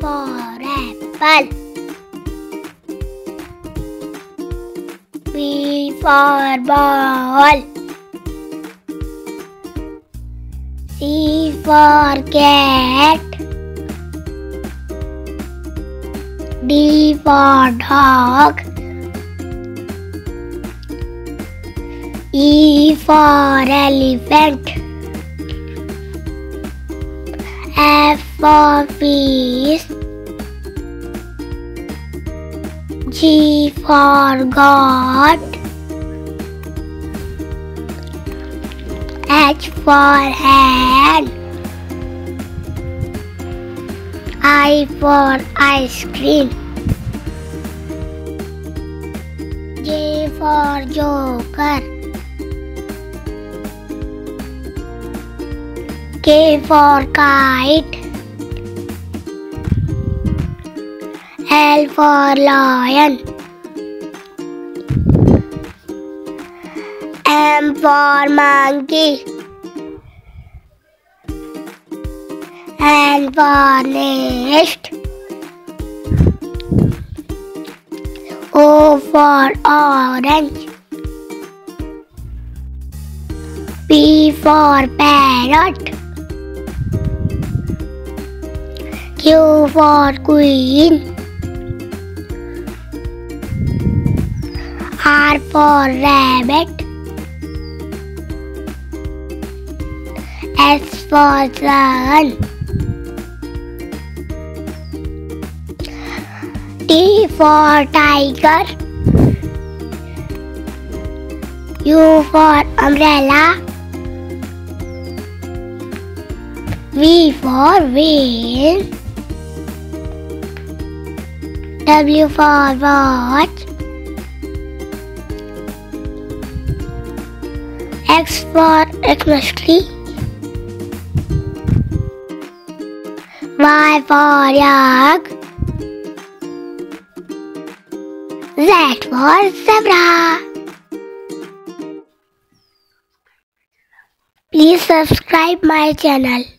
for apple. B for ball. C for cat. D for dog. E for elephant. F for. G for God. H for hand. I for ice cream. J for joker. K for kite. L for lion. M for monkey. N for nest. O for orange. P for parrot. Q for queen. R for rabbit. S for sun. T for tiger. U for umbrella. V for whale. W for watch. X for tree. Y for yak. Z for zebra. Please subscribe my channel.